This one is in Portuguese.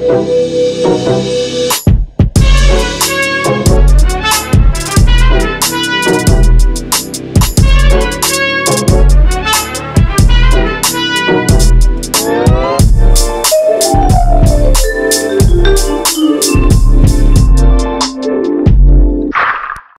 Música